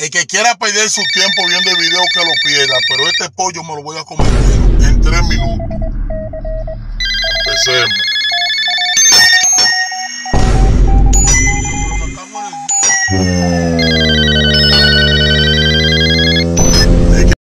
El que quiera perder su tiempo viendo el video que lo pierda, pero este pollo me lo voy a comer en tres minutos. Empecemos. En el-